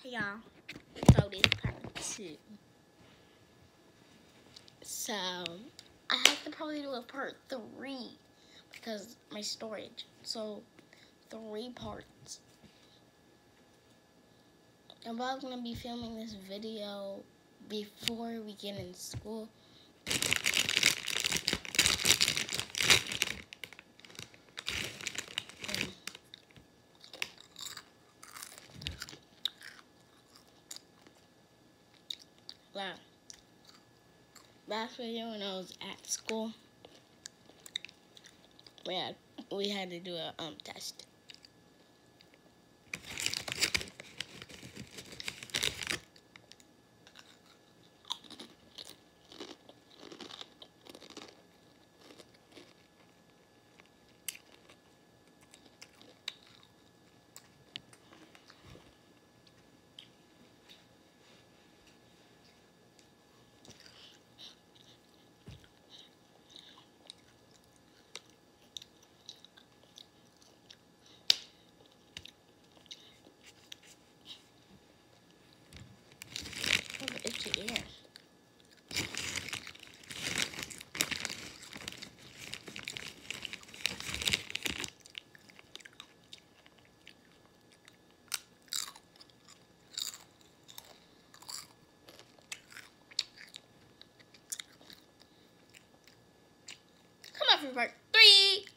Hey y'all. So this part two. So I have to probably do a part three because my storage. So three parts. I'm probably gonna be filming this video before we get in school. Wow. Last video when I was at school, we had we had to do a um test. Part three.